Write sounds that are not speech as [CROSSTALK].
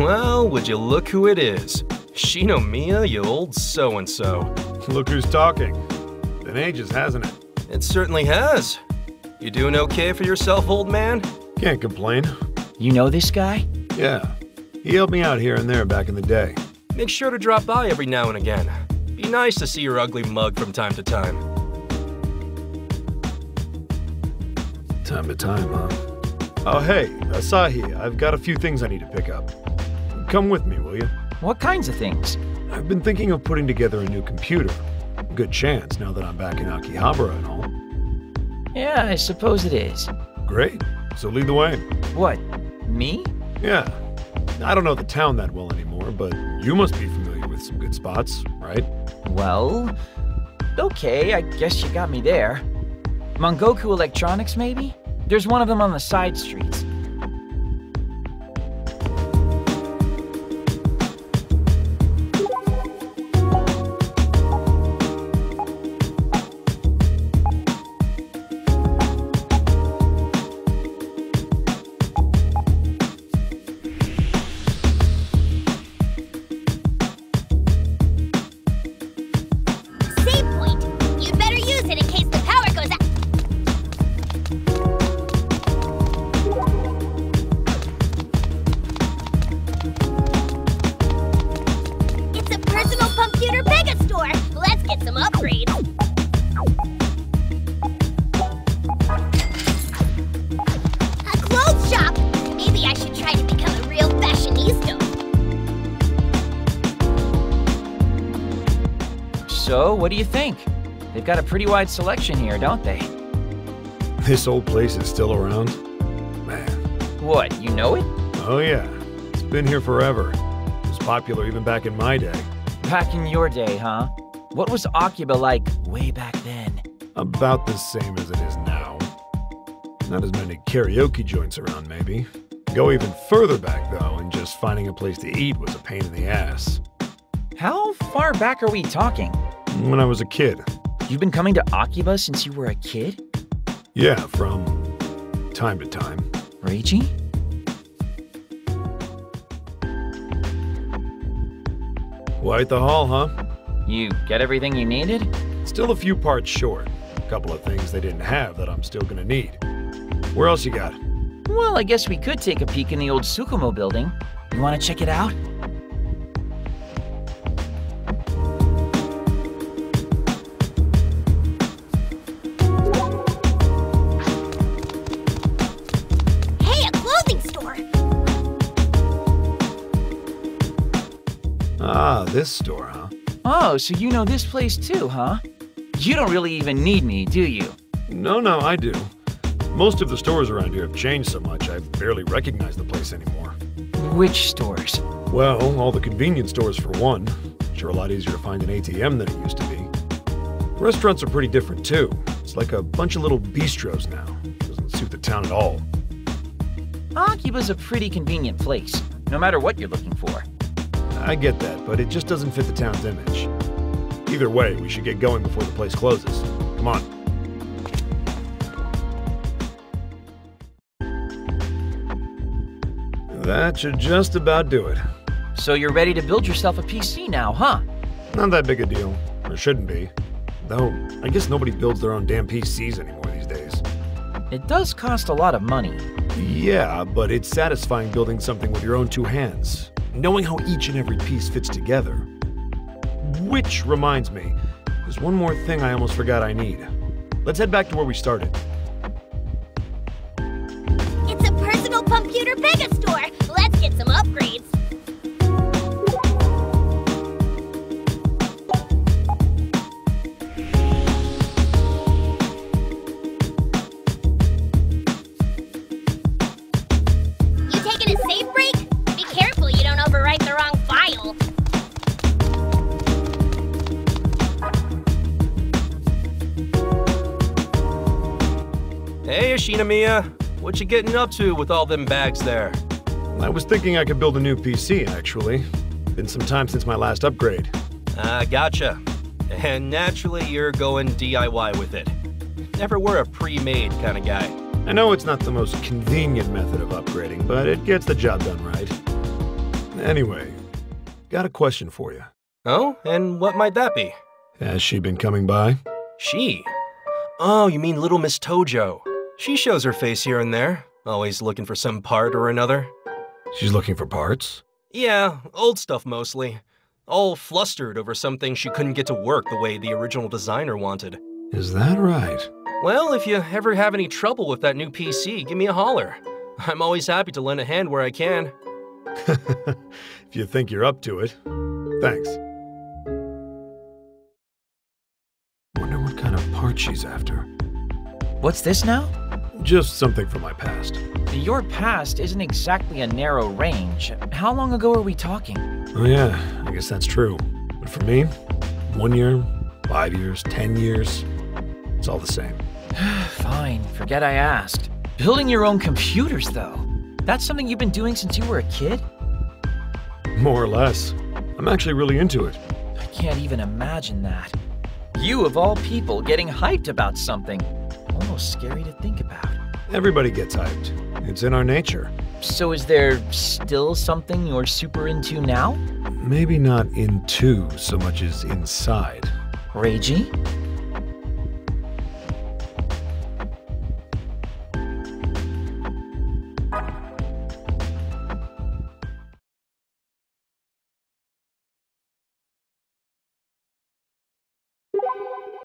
Well, would you look who it is? Shinomiya, you old so-and-so. Look who's talking. Been ages, hasn't it? It certainly has. You doing okay for yourself, old man? Can't complain. You know this guy? Yeah. He helped me out here and there back in the day. Make sure to drop by every now and again. Be nice to see your ugly mug from time to time. Time to time, huh? Oh, hey, Asahi, I've got a few things I need to pick up. Come with me, will you? What kinds of things? I've been thinking of putting together a new computer. Good chance now that I'm back in Akihabara and all. Yeah, I suppose it is. Great. So lead the way. What? Me? Yeah. I don't know the town that well anymore, but you must be familiar with some good spots, right? Well, okay, I guess you got me there. Mongoku Electronics, maybe? There's one of them on the side streets. So, what do you think? They've got a pretty wide selection here, don't they? This old place is still around? Man. What, you know it? Oh, yeah. It's been here forever. It was popular even back in my day. Back in your day, huh? What was Akiba like way back then? About the same as it is now. Not as many karaoke joints around, maybe. Go even further back, though, and just finding a place to eat was a pain in the ass. How far back are we talking? When I was a kid. You've been coming to Akiba since you were a kid? Yeah, from time to time. Reiji? Quite the haul, huh? You get everything you needed? Still a few parts short. A couple of things they didn't have that I'm still gonna need. Where else you got? Well, I guess we could take a peek in the old Sukumo building. You want to check it out? Ah, this store, huh? Oh, so you know this place too, huh? You don't really even need me, do you? No, no, I do. Most of the stores around here have changed so much I barely recognize the place anymore. Which stores? Well, all the convenience stores for one. Sure a lot easier to find an ATM than it used to be. Restaurants are pretty different too. It's like a bunch of little bistros now. Doesn't suit the town at all. Akiba's a pretty convenient place, no matter what you're looking for. I get that, but it just doesn't fit the town's image. Either way, we should get going before the place closes. Come on. That should just about do it. So you're ready to build yourself a PC now, huh? Not that big a deal. Or shouldn't be. Though, I guess nobody builds their own damn PCs anymore these days. It does cost a lot of money. Yeah, but it's satisfying building something with your own two hands, knowing how each and every piece fits together. Which reminds me, there's one more thing I almost forgot I need. Let's head back to where we started. Hey, Shinomiya. What you getting up to with all them bags there? I was thinking I could build a new PC, actually. Been some time since my last upgrade. Ah, gotcha. And naturally, you're going DIY with it. Never were a pre-made kind of guy. I know it's not the most convenient method of upgrading, but it gets the job done right. Anyway, got a question for you. Oh, and what might that be? Has she been coming by? She? Oh, you mean Little Miss Tojo. She shows her face here and there, always looking for some part or another. She's looking for parts? Yeah, old stuff mostly. All flustered over something she couldn't get to work the way the original designer wanted. Is that right? Well, if you ever have any trouble with that new PC, give me a holler. I'm always happy to lend a hand where I can. [LAUGHS] if you think you're up to it. Thanks. Wonder what kind of part she's after. What's this now? Just something from my past. Your past isn't exactly a narrow range. How long ago are we talking? Oh, yeah, I guess that's true. But for me, one year, five years, ten years, it's all the same. [SIGHS] Fine, forget I asked. Building your own computers, though. That's something you've been doing since you were a kid? More or less. I'm actually really into it. I can't even imagine that. You, of all people, getting hyped about something. Almost scary to think about. Everybody gets hyped. It's in our nature. So, is there still something you're super into now? Maybe not into so much as inside. Reiji?